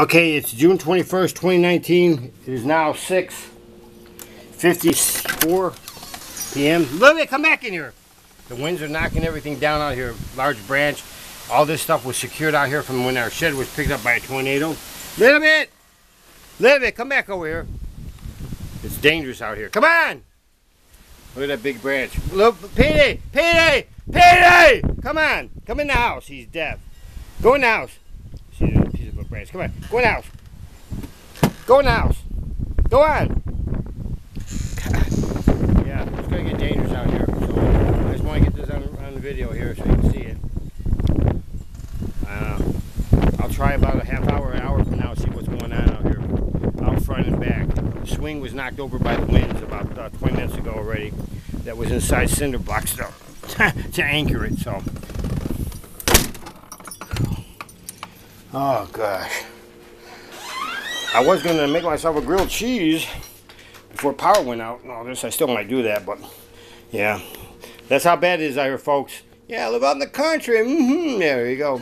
Okay, it's June 21st, 2019. It is now 6.54 p.m. Lily, come back in here. The winds are knocking everything down out here. Large branch. All this stuff was secured out here from when our shed was picked up by a tornado. Little bit! Little bit, come back over here. It's dangerous out here. Come on! Look at that big branch. Look, Petey! Petey! Petey! Come on! Come in the house. He's deaf. Go in the house. See the piece of a Come on. Go in the house. Go in the house. Go on. Yeah, it's going to get dangerous out here. So I just want to get this on, on the video here so you can see it. Uh, I'll try about a half hour, an hour from now, see what's going on out here. Out front and back. The swing was knocked over by the winds about uh, 20 minutes ago already. That was inside cinder blocks to, to anchor it, so. Oh gosh. I was gonna make myself a grilled cheese before power went out and all this. I still might do that, but yeah. That's how bad it is out here, folks. Yeah, I live out in the country. Mm -hmm. There you go.